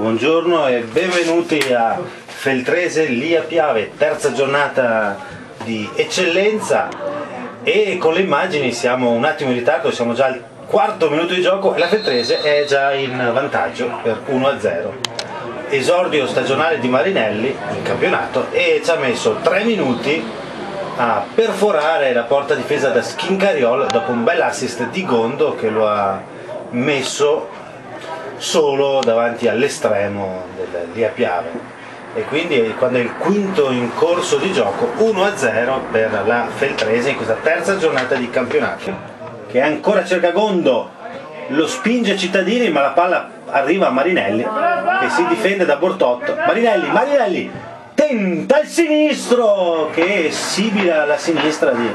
Buongiorno e benvenuti a Feltrese Lia Piave, terza giornata di eccellenza e con le immagini siamo un attimo in ritardo, siamo già al quarto minuto di gioco e la Feltrese è già in vantaggio per 1-0. Esordio stagionale di Marinelli in campionato e ci ha messo 3 minuti a perforare la porta difesa da Schincariol dopo un bel assist di Gondo che lo ha messo solo davanti all'estremo del Lia Piave e quindi quando è il quinto in corso di gioco 1-0 per la Feltrese in questa terza giornata di campionato che ancora cerca Gondo lo spinge Cittadini ma la palla arriva a Marinelli che si difende da Bortotto. Marinelli, Marinelli tenta il sinistro che è simile alla sinistra di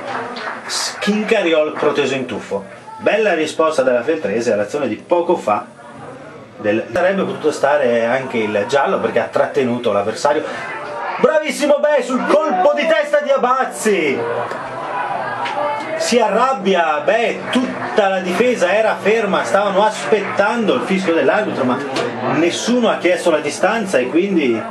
Schincariol proteso in tuffo. Bella risposta della Feltrese all'azione di poco fa del... sarebbe potuto stare anche il giallo perché ha trattenuto l'avversario. Bravissimo Beh sul colpo di testa di Abazzi. Si arrabbia Beh tutta la difesa era ferma stavano aspettando il fischio dell'arbitro ma nessuno ha chiesto la distanza e quindi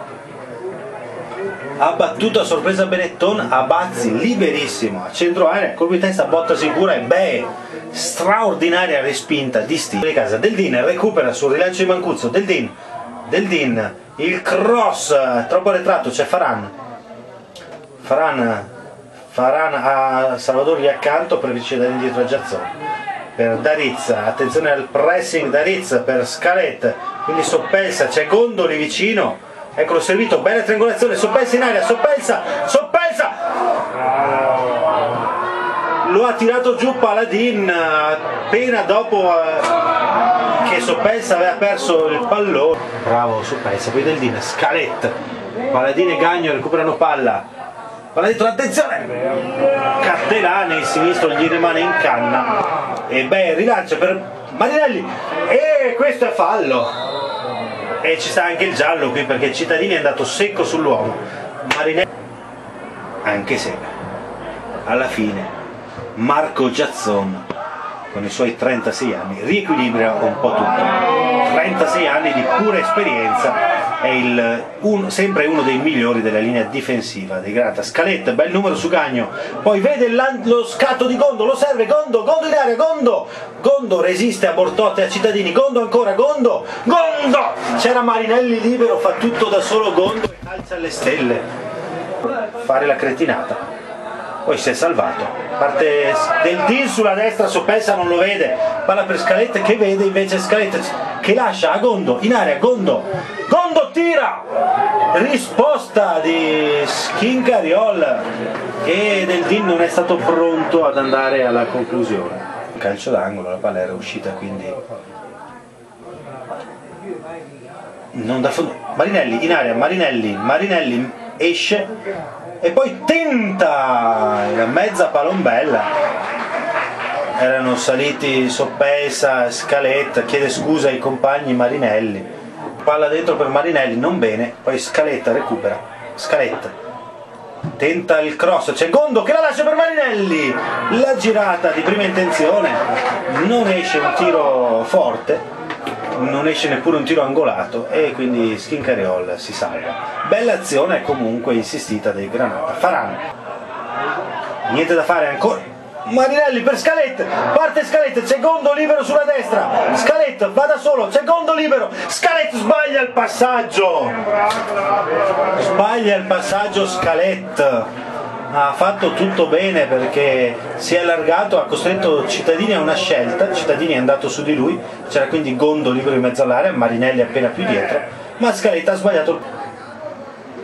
ha battuto a sorpresa Benetton Abazzi liberissimo. A centro area colpo di testa botta sicura e Beh straordinaria respinta di stile di casa Del Din recupera sul rilancio di Mancuzzo. Del Din, Del Din il cross troppo arretrato c'è Faran. Faran Faran a lì accanto per riuscire indietro a Giazzone per Darizza attenzione al pressing Darizza per Scalet. Quindi Soppelsa c'è Gondoli vicino. Eccolo servito bella triangolazione Soppelsa in aria Soppelsa Soppelsa lo ha tirato giù Paladin appena dopo eh, che Soppelsa aveva perso il pallone. Bravo del Din Scaletta Paladin e Gagno recuperano palla. Paladin attenzione! Cattelani il sinistro gli rimane in canna. E beh rilancia per Marinelli. E questo è fallo. E ci sta anche il giallo qui perché Cittadini è andato secco sull'uomo. Marinelli anche se alla fine Marco Giazzon con i suoi 36 anni riequilibra un po' tutto. 36 anni di pura esperienza è il, un, sempre uno dei migliori della linea difensiva dei Granata Scaletta, bel numero su Gagno poi vede lo scatto di Gondo lo serve Gondo, Gondo in area, Gondo! Gondo resiste a Bortotte a Cittadini. Gondo ancora, Gondo, Gondo! C'era Marinelli libero, fa tutto da solo Gondo e calcia alle stelle. Fare la cretinata poi si è salvato. Parte del Din sulla destra Soppelsa non lo vede. Palla per Scaletta che vede invece Scaletta che lascia a Gondo in area Gondo. Gondo tira! Risposta di Schincariol e del Din non è stato pronto ad andare alla conclusione. Calcio d'angolo la palla era uscita quindi non da fondo Marinelli in area Marinelli Marinelli esce e poi tenta la mezza palombella erano saliti Soppesa, Scaletta, chiede scusa ai compagni Marinelli palla dentro per Marinelli, non bene poi Scaletta recupera Scaletta tenta il cross, c'è Gondo che la lascia per Marinelli la girata di prima intenzione non esce un tiro forte non esce neppure un tiro angolato e quindi Schincariol si salva. Bella azione comunque insistita dei Granata. Faran. Niente da fare ancora. Marinelli per Scaletta, parte Scaletta, secondo libero sulla destra, Scaletta va da solo, secondo libero, Scaletta sbaglia il passaggio, sbaglia il passaggio Scaletta. Ha fatto tutto bene perché si è allargato, ha costretto Cittadini a una scelta, Cittadini è andato su di lui, c'era quindi Gondo libero in mezzo all'area, Marinelli appena più dietro, ma Scaletta ha sbagliato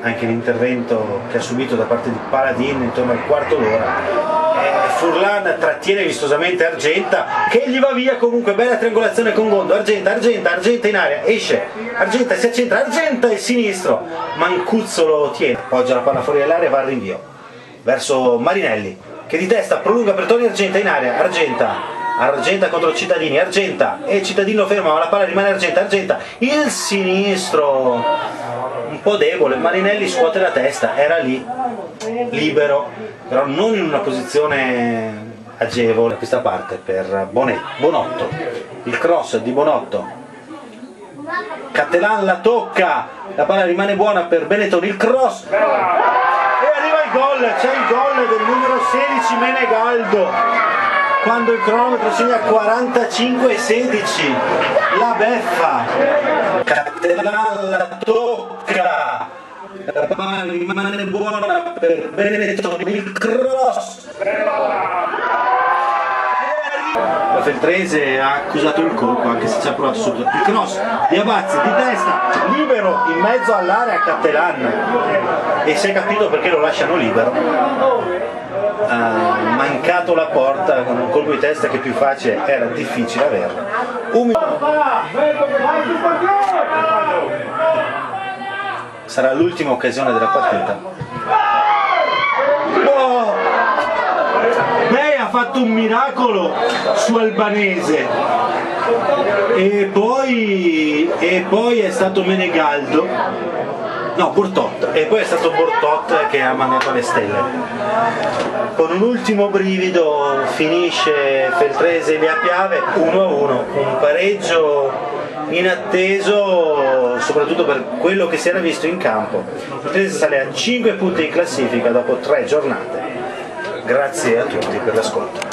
anche l'intervento che ha subito da parte di Paladin intorno al quarto d'ora. Furlan trattiene vistosamente Argenta che gli va via comunque, bella triangolazione con Gondo, Argenta, Argenta, Argenta in aria, esce, Argenta si accentra, Argenta è sinistro, Mancuzzo lo tiene, poggia la palla fuori dall'area e va al rinvio. Verso Marinelli che di testa prolunga per Tony Argenta in area, Argenta. Argenta contro Cittadini, Argenta. E Cittadino ferma ma la palla rimane Argenta, Argenta il sinistro po' debole, Marinelli scuote la testa, era lì libero però non in una posizione agevole questa parte per Bonotto. Il cross di Bonotto. Cattelan la tocca, la palla rimane buona per Benetton, il cross. E arriva il gol, c'è il gol del numero 16 Menegaldo. Quando il cronometro segna 45 16 la beffa. Cattelan la tocca palla rimane buona per Benetton il cross la Feltrese ha accusato il colpo anche se ci ha provato subito il cross. Di Abazzi di testa libero in mezzo all'area Cattelan. E si è capito perché lo lasciano libero. Ha mancato la porta con un colpo di testa che più facile era difficile averlo un... sarà l'ultima occasione della partita fatto un miracolo su Albanese. E poi, e poi è stato Menegaldo. No Bortot e poi è stato Bortot che ha mandato le stelle. Con un ultimo brivido finisce Feltrese Lia Piave 1-1 un pareggio inatteso soprattutto per quello che si era visto in campo. Feltrese sale a 5 punti in classifica dopo 3 giornate grazie a tutti per l'ascolto